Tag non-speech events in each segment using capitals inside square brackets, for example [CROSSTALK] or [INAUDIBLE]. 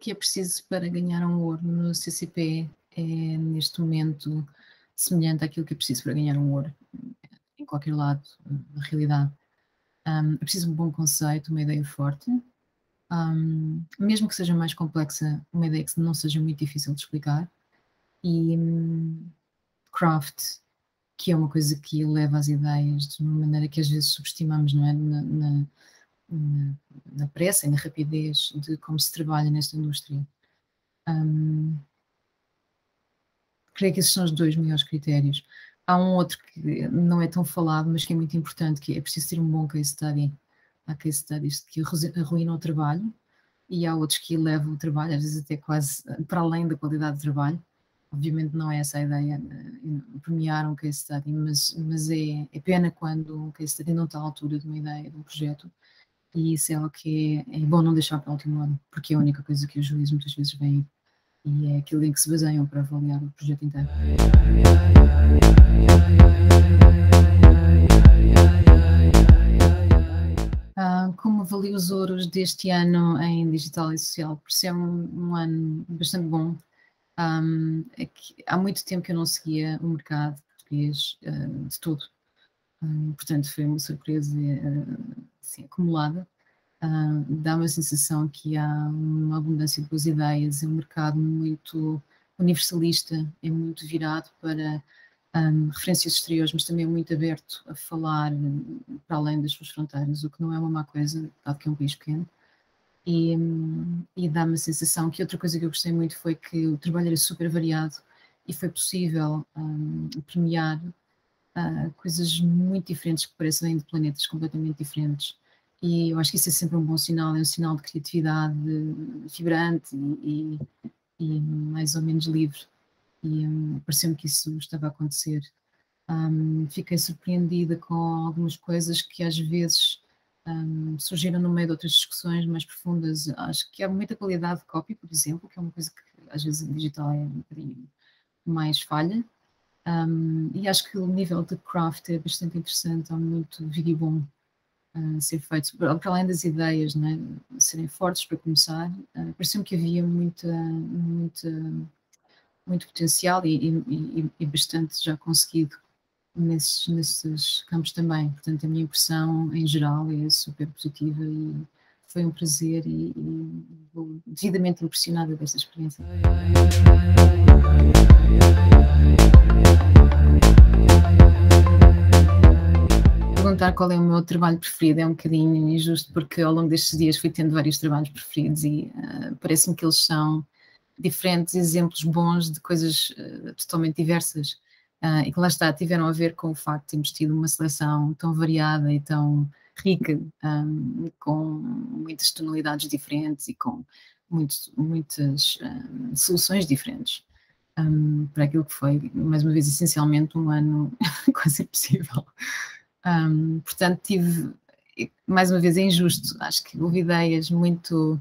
que é preciso para ganhar um ouro no CCP é, neste momento, semelhante àquilo que é preciso para ganhar um ouro em qualquer lado, na realidade. Um, é preciso um bom conceito, uma ideia forte, um, mesmo que seja mais complexa, uma ideia que não seja muito difícil de explicar, e um, craft, que é uma coisa que leva as ideias de uma maneira que às vezes subestimamos, não é? Na, na, na, na pressa e na rapidez de como se trabalha nesta indústria. Um, creio que esses são os dois maiores critérios. Há um outro que não é tão falado, mas que é muito importante, que é preciso ter um bom case study. Há case studies que arruinam o trabalho e há outros que levam o trabalho, às vezes até quase para além da qualidade do trabalho. Obviamente não é essa a ideia, premiar um case study, mas, mas é, é pena quando um case study não está à altura de uma ideia, de um projeto, e isso é algo que é, bom não deixar para o último ano, porque é a única coisa que os juízes muitas vezes veem e é aquilo em que se baseiam para avaliar o projeto inteiro. Uh, como avalio os ouros deste ano em digital e social? Por ser um, um ano bastante bom. Um, é há muito tempo que eu não seguia o mercado português uh, de todo. Um, portanto, foi uma surpresa uh, assim, acumulada uh, dá uma sensação que há uma abundância de boas ideias, é um mercado muito universalista, é muito virado para um, referências exteriores, mas também é muito aberto a falar para além das suas fronteiras, o que não é uma má coisa, dado que é um país pequeno. E, e dá-me a sensação que outra coisa que eu gostei muito foi que o trabalho era super variado e foi possível um, premiar uh, coisas muito diferentes que parecem de planetas completamente diferentes e eu acho que isso é sempre um bom sinal, é um sinal de criatividade vibrante e, e, mais ou menos livre. E um, pareceu-me que isso estava a acontecer. Um, fiquei surpreendida com algumas coisas que às vezes um, surgiram no meio de outras discussões mais profundas. Acho que há muita qualidade de copy, por exemplo, que é uma coisa que às vezes digital é um bocadinho mais falha. Um, e acho que o nível de craft é bastante interessante, há muito vídeo bom a ser feitos, para além das ideias né, serem fortes para começar, uh, pareceu-me que havia muita, muita, muito potencial e, e, e, bastante já conseguido nesses, nesses campos também. Portanto, a minha impressão em geral é super positiva e foi um prazer e, e vou devidamente impressionada desta experiência perguntar qual é o meu trabalho preferido é um bocadinho injusto, porque ao longo destes dias fui tendo vários trabalhos preferidos e uh, parece-me que eles são diferentes exemplos bons de coisas uh, totalmente diversas uh, e que lá está, tiveram a ver com o facto de termos tido uma seleção tão variada e tão rica, um, com muitas tonalidades diferentes e com muitas um, soluções diferentes. Um, para aquilo que foi, mais uma vez, essencialmente um ano [LAUGHS] quase impossível. Um, portanto, tive, mais uma vez, é injusto, acho que houve ideias muito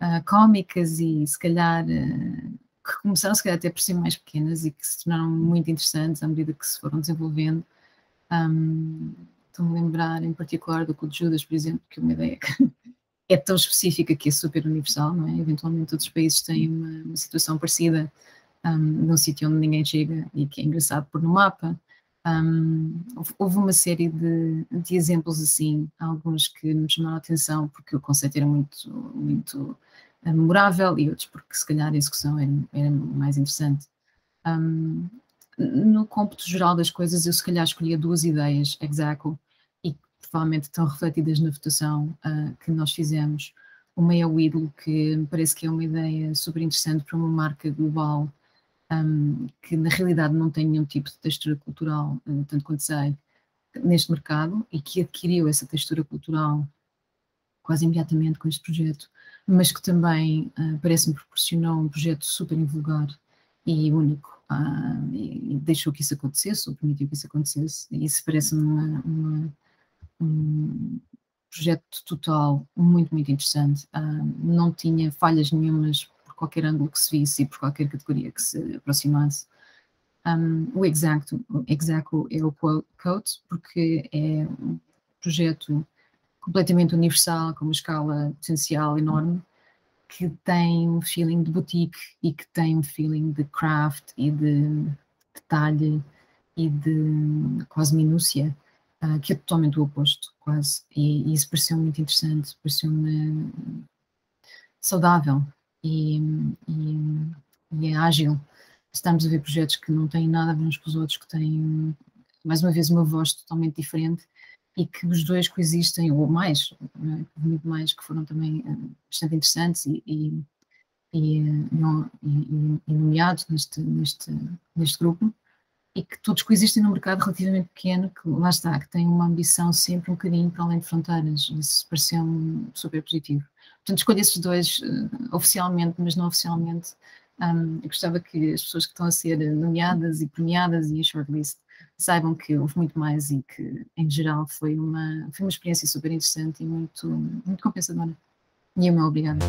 uh, cómicas e se calhar uh, que começaram se calhar até por ser mais pequenas e que se tornaram muito interessantes à medida que se foram desenvolvendo. Um, Estou-me a lembrar em particular do Code Judas, por exemplo, que é uma ideia que [LAUGHS] é tão específica que é super universal, não é? Eventualmente outros países têm uma, uma situação parecida um, num sítio onde ninguém chega e que é engraçado pôr no mapa. Um, houve uma série de, de, exemplos assim, alguns que me chamaram a atenção porque o conceito era muito, muito eh, memorável e outros porque se calhar a execução era, era mais interessante. Um, no cômputo geral das coisas, eu se calhar escolhia duas ideias, Exaco, e provavelmente estão refletidas na votação uh, que nós fizemos. Uma é o ídolo, que me parece que é uma ideia super interessante para uma marca global um, que na realidade não tem nenhum tipo de textura cultural, um, tanto quanto sei, neste mercado e que adquiriu essa textura cultural quase imediatamente com este projeto, mas que também uh, parece-me proporcionou um projeto super invulgar e único uh, e, e, deixou que isso acontecesse, ou permitiu que isso acontecesse, e isso parece-me um projeto total muito, muito interessante. Uh, não tinha falhas nenhumas qualquer ângulo que se visse e por qualquer categoria que se aproximasse. Um, o Exacto, Exaco é o Code, porque é um projeto completamente universal, com uma escala potencial enorme, que tem um feeling de boutique e que tem um feeling de craft e de detalhe e de quase minúcia, uh, que é totalmente o oposto, quase. E, e isso pareceu muito interessante, pareceu-me saudável e, e, e, é ágil. Estamos a ver projetos que não têm nada a ver uns com os outros, que têm, mais uma vez, uma voz totalmente diferente e que os dois coexistem, ou mais, é? muito mais, que foram também uh, bastante interessantes e, e, e, não, e, nomeados neste, neste, neste grupo, e que todos coexistem num mercado relativamente pequeno, que lá está, que tem uma ambição sempre um bocadinho para além de fronteiras. Isso pareceu super positivo. Portanto, escolho esses dois uh, oficialmente, mas não oficialmente. Um, eu gostava que as pessoas que estão a ser nomeadas e premiadas e em shortlist saibam que houve muito mais e que, em geral, foi uma, foi uma experiência super interessante e muito, muito compensadora. E uma obrigada.